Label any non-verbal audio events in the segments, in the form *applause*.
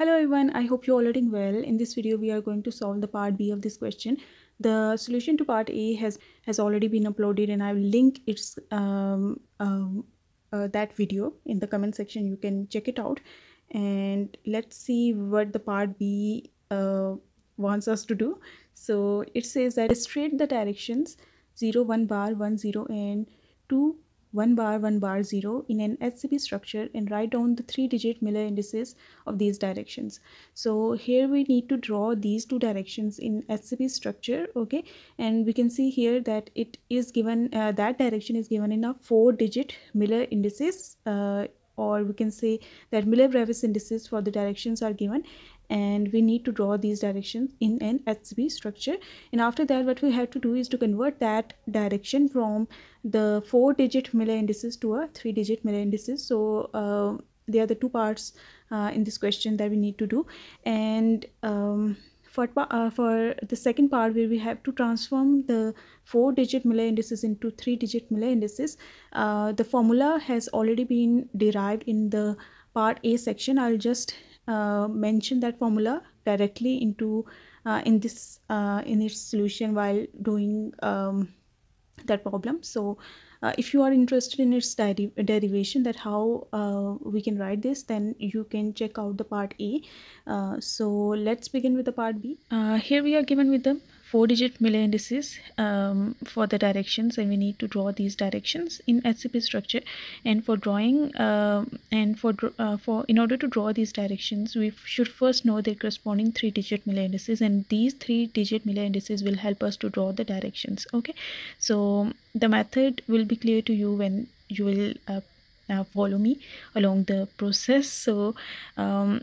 Hello everyone, I hope you're all doing well. In this video, we are going to solve the part B of this question. The solution to part A has has already been uploaded and I will link its um, um, uh, that video in the comment section. You can check it out and let's see what the part B uh, wants us to do. So it says that illustrate the directions 0, 1 bar, 1, 0 and 2 1 bar 1 bar 0 in an HCP structure and write down the three digit Miller indices of these directions. So here we need to draw these two directions in HCP structure okay and we can see here that it is given uh, that direction is given in a four digit Miller indices uh, or we can say that Miller-Bravais indices for the directions are given and we need to draw these directions in an HCP structure. And after that what we have to do is to convert that direction from the four digit Miller indices to a three digit Miller indices. So uh, they are the two parts uh, in this question that we need to do. And um, for, uh, for the second part where we have to transform the four digit Miller indices into three digit Miller indices uh, the formula has already been derived in the part A section. I'll just uh, mention that formula directly into uh, in this uh, in its solution while doing um, that problem. So uh, if you are interested in its deriv derivation that how uh, we can write this then you can check out the part a. So let's begin with the part b. Here we are given with the four digit Miller indices um, for the directions and we need to draw these directions in HCP structure. And for drawing uh, and for uh, for in order to draw these directions we should first know the corresponding three digit Miller indices and these three digit Miller indices will help us to draw the directions okay? So the method will be clear to you when you will uh, uh follow me along the process. So um,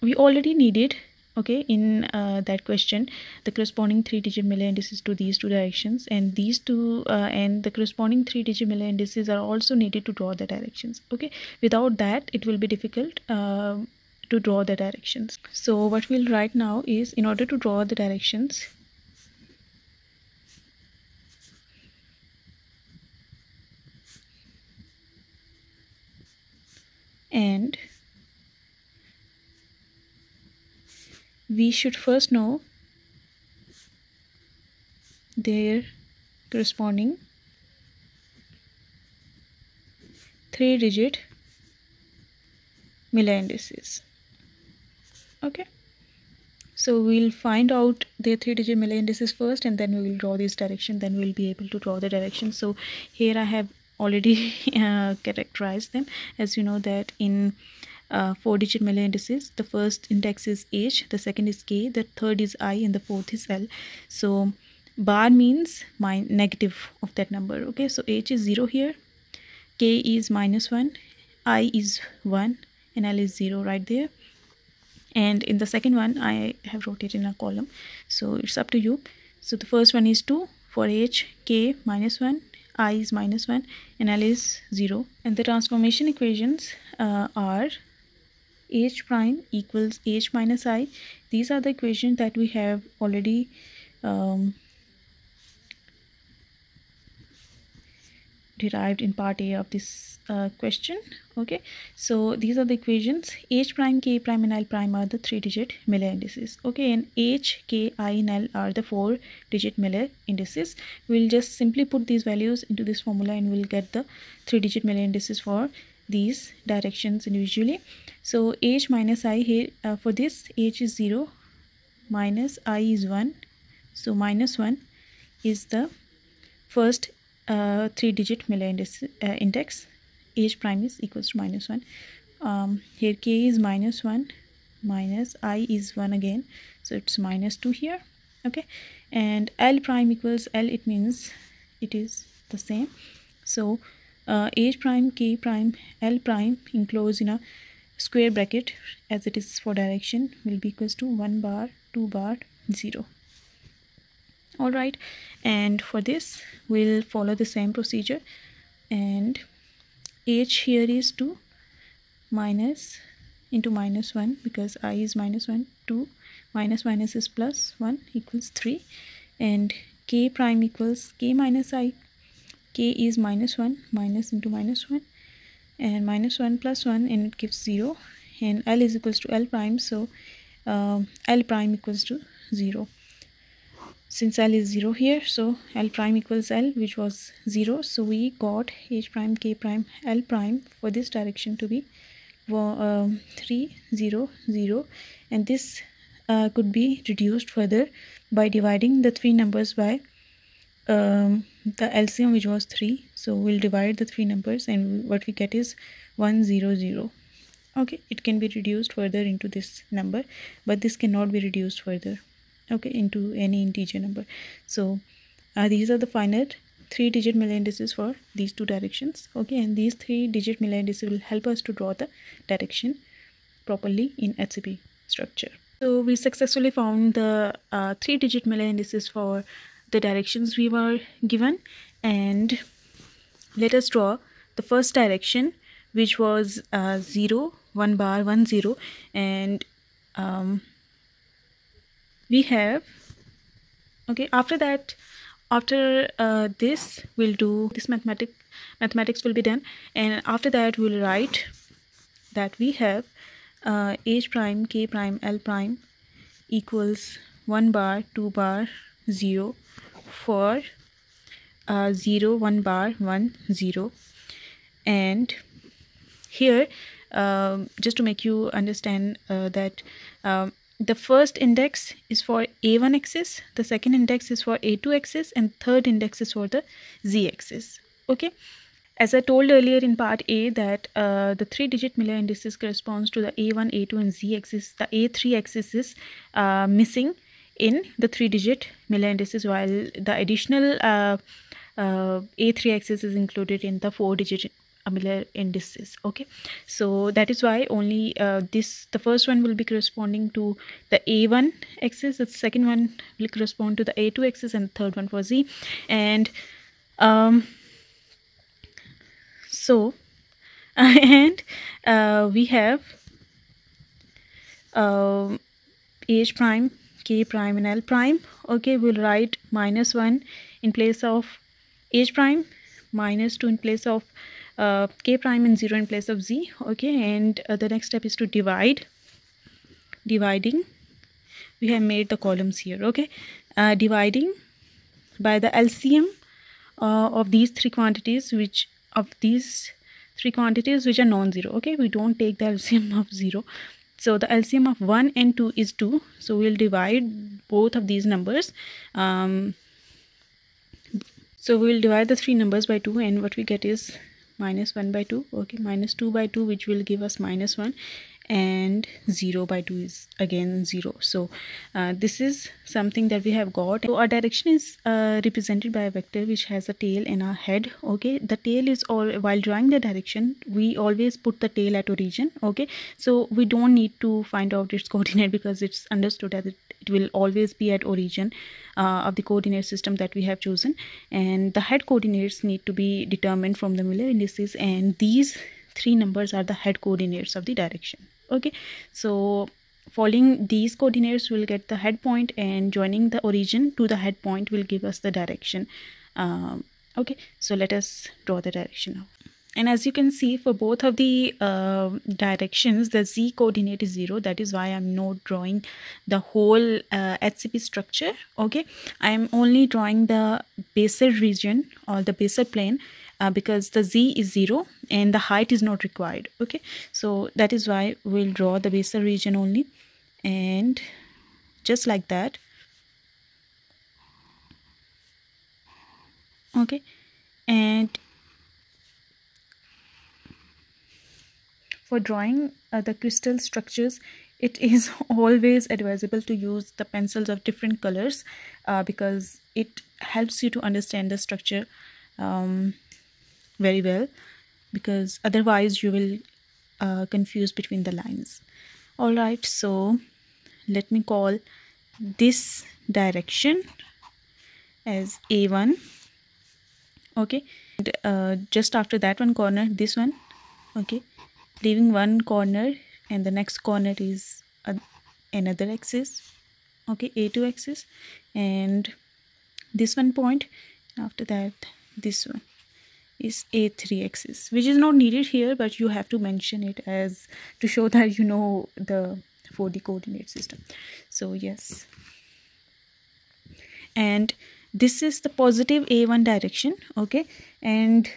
we already needed okay in uh, that question the corresponding three digit Miller indices to these two directions and these two uh, and the corresponding three digit Miller indices are also needed to draw the directions. Okay without that it will be difficult uh, to draw the directions. So what we'll write now is in order to draw the directions and we should first know their corresponding three digit Miller indices okay? So we'll find out the three digit Miller indices first and then we will draw this direction then we'll be able to draw the direction. So here I have already *laughs* uh, characterized them. As you know that in uh, four digit Miller indices the first index is h the second is k the third is i and the fourth is l. So bar means my negative of that number okay? So h is 0 here k is minus 1 i is 1 and l is 0 right there. And in the second one i have it in a column. So it's up to you. So the first one is 2 for h k minus 1 i is minus 1 and l is 0 and the transformation equations uh, are h prime equals h minus i. These are the equations that we have already um, derived in part a of this uh, question. Okay. So these are the equations. H prime k prime and l prime are the three digit Miller indices. Okay. And h k i and l are the four digit Miller indices. We'll just simply put these values into this formula and we'll get the three digit Miller indices for these directions individually so h minus i here uh, for this h is 0 minus i is 1 so minus 1 is the first uh, three digit Miller index, uh, index. H prime is equals to minus 1 um, here k is minus 1 minus i is 1 again. So it's minus 2 here okay? And l prime equals l it means it is the same. So uh, h prime k prime l prime enclosed in a square bracket as it is for direction will be equals to 1 bar 2 bar 0 all right. And for this we'll follow the same procedure. And h here is 2 minus into minus 1 because i is minus 1 2 minus minus is plus 1 equals 3 and k prime equals k minus i k is minus 1 minus into minus 1 and minus 1 plus 1 and it gives 0 and l is equals to l prime so um, l prime equals to 0 since l is 0 here so l prime equals l which was 0 so we got h prime k prime l prime for this direction to be um, 3 0 0 and this uh, could be reduced further by dividing the three numbers by um, the LCM which was 3 so we'll divide the three numbers and what we get is 1 0 0 okay it can be reduced further into this number but this cannot be reduced further okay into any integer number. So uh, these are the finite three digit Miller indices for these two directions okay and these three digit Miller indices will help us to draw the direction properly in HCP structure. So we successfully found the uh, three digit Miller indices for the directions we were given. And let us draw the first direction which was uh, 0 1 bar 1 0 and um, we have okay after that after uh, this we'll do this mathematic mathematics will be done. And after that we'll write that we have uh, h prime k prime l prime equals 1 bar 2 bar 0 for uh, 0 1 bar 1 0 and here um, just to make you understand uh, that um, the first index is for a1 axis the second index is for a2 axis and third index is for the z axis. Okay? As I told earlier in part A that uh, the three digit Miller indices corresponds to the A1, A2 and Z axis. The A3 axis is uh, missing in the three digit Miller indices while the additional uh, uh A3 axis is included in the four digit Miller indices okay? So that is why only uh, this the first one will be corresponding to the a1 axis the second one will correspond to the a2 axis and the third one for z. And um so *laughs* and uh, we have uh, h prime k prime and l prime. Okay we'll write minus 1 in place of h prime minus 2 in place of uh, k prime and 0 in place of z. Okay and uh, the next step is to divide. Dividing. We have made the columns here. Okay uh, dividing by the LCM uh, of these three quantities which of these three quantities which are non-zero. Okay we don't take the LCM of 0 so the LCM of 1 and 2 is 2 so we'll divide both of these numbers. Um, so we'll divide the three numbers by 2 and what we get is minus 1 by 2 okay minus 2 by 2 which will give us minus 1 and 0 by 2 is again 0 so uh, this is something that we have got. So our direction is uh, represented by a vector which has a tail and a head okay? The tail is all while drawing the direction we always put the tail at origin okay? So we don't need to find out its coordinate because it's understood that it, it will always be at origin uh, of the coordinate system that we have chosen. And the head coordinates need to be determined from the Miller indices and these three numbers are the head coordinates of the direction okay. So following these coordinates will get the head point and joining the origin to the head point will give us the direction. Um, okay. So let us draw the direction now. And as you can see for both of the uh, directions the z coordinate is 0 that is why i'm not drawing the whole uh, HCP structure. Okay. I'm only drawing the basal region or the basal plane uh, because the z is 0 and the height is not required okay? So that is why we'll draw the basal region only. And just like that okay? And for drawing uh, the crystal structures it *laughs* is always advisable to use the pencils of different colors uh, because it helps you to understand the structure um, very well because otherwise you will uh, confuse between the lines. All right so let me call this direction as a1 okay? And, uh, just after that one corner this one okay? Leaving one corner and the next corner is another axis okay? A2 axis. And this one point after that this one is a3 axis which is not needed here but you have to mention it as to show that you know the 4d coordinate system. So yes. And this is the positive a1 direction okay? And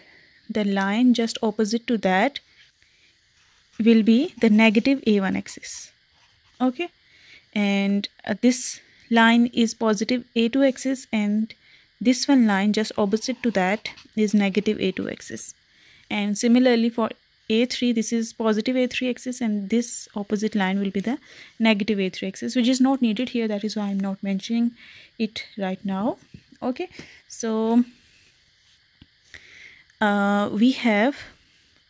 the line just opposite to that will be the negative a1 axis okay? And uh, this line is positive a2 axis and this one line just opposite to that is negative a2 axis and similarly for a3 this is positive a3 axis and this opposite line will be the negative a3 axis which is not needed here. That is why i'm not mentioning it right now. Okay so uh, we have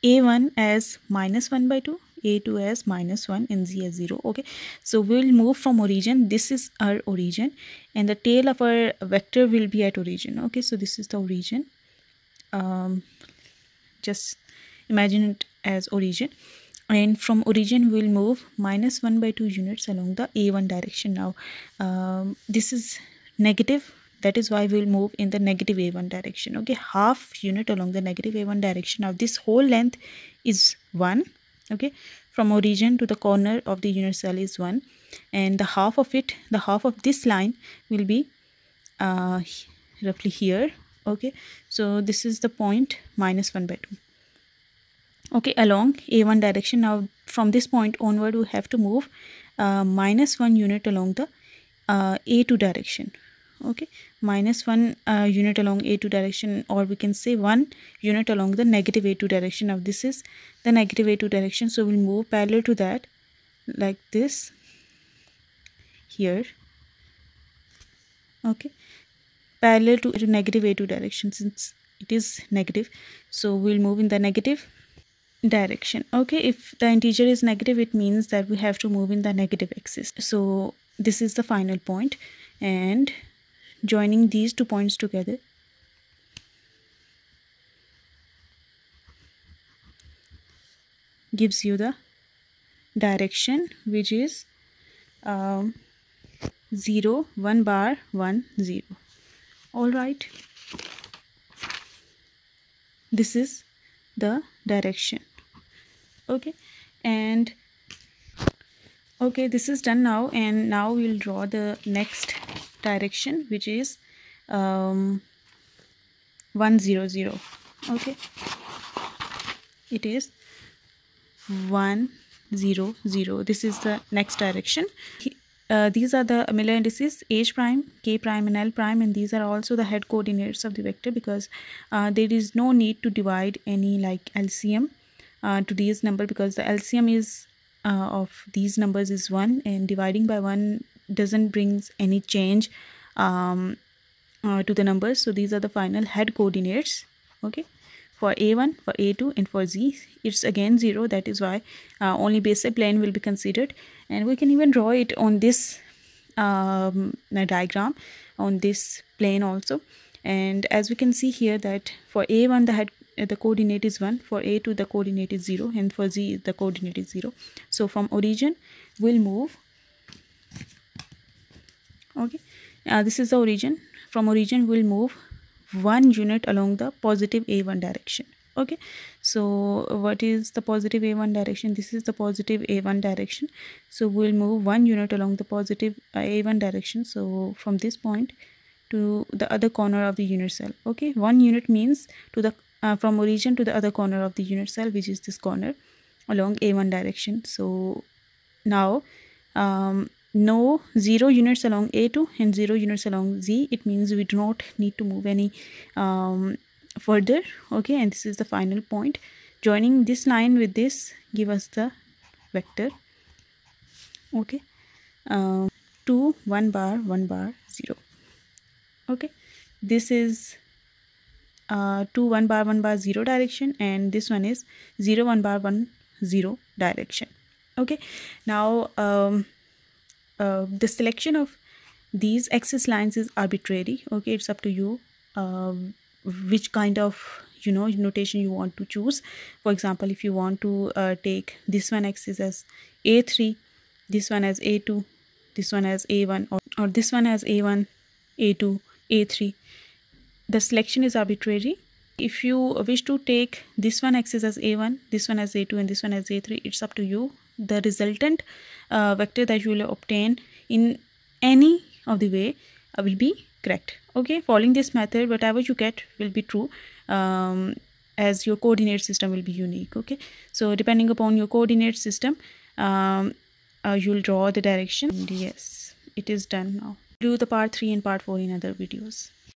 a1 as minus 1 by 2 a2 as minus 1 and z as 0 okay? So we'll move from origin. This is our origin and the tail of our vector will be at origin okay? So this is the origin. Um, just imagine it as origin. And from origin we'll move minus 1 by 2 units along the a1 direction. Now um, this is negative. That is why we'll move in the negative a1 direction okay? Half unit along the negative a1 direction. Now this whole length is 1 okay? From origin to the corner of the unit cell is 1 and the half of it the half of this line will be uh, roughly here. Okay? So this is the point minus 1 by 2 okay? Along a1 direction. Now from this point onward we have to move uh, minus 1 unit along the uh, a2 direction okay. Minus 1 uh, unit along a2 direction or we can say 1 unit along the negative a2 direction. Now this is the negative a2 direction so we'll move parallel to that like this here. Okay. Parallel to, to negative a2 direction since it is negative so we'll move in the negative direction. Okay. If the integer is negative it means that we have to move in the negative axis. So this is the final point and joining these two points together? Gives you the direction which is um, 0 1 bar 1 0 all right. This is the direction. Okay. And okay this is done now and now we'll draw the next direction which is um, 100 okay. It is 100 this is the next direction. Uh, these are the Miller indices h prime k prime and l prime and these are also the head coordinates of the vector because uh, there is no need to divide any like LCM uh, to these number because the LCM is uh, of these numbers is 1 and dividing by 1 doesn't brings any change um, uh, to the numbers. So these are the final head coordinates okay? For a1 for a2 and for z it's again 0 that is why uh, only basic plane will be considered. And we can even draw it on this um, diagram on this plane also. And as we can see here that for a1 the head uh, the coordinate is 1 for a2 the coordinate is 0 and for z the coordinate is 0 so from origin we'll move okay. Uh, this is the origin. From origin we'll move one unit along the positive a1 direction. Okay. So what is the positive a1 direction? This is the positive a1 direction. So we'll move one unit along the positive a1 direction. So from this point to the other corner of the unit cell. Okay. One unit means to the uh, from origin to the other corner of the unit cell which is this corner along a1 direction. So now um, no zero units along a2 and zero units along z. It means we do not need to move any um, further. Okay and this is the final point. Joining this line with this give us the vector. Okay um, 2 1 bar 1 bar 0 okay this is uh, 2 1 bar 1 bar 0 direction and this one is 0 1 bar 1 0 direction. Okay now um, uh, the selection of these axis lines is arbitrary okay? It's up to you um, which kind of you know notation you want to choose. For example if you want to uh, take this one axis as a3 this one as a2 this one as a1 or, or this one as a1 a2 a3 the selection is arbitrary. If you wish to take this one axis as a1 this one as a2 and this one as a3 it's up to you the resultant uh, vector that you will obtain in any of the way uh, will be correct. Okay following this method whatever you get will be true um, as your coordinate system will be unique. Okay so depending upon your coordinate system um, uh, you'll draw the direction. And yes it is done now. Do the part 3 and part 4 in other videos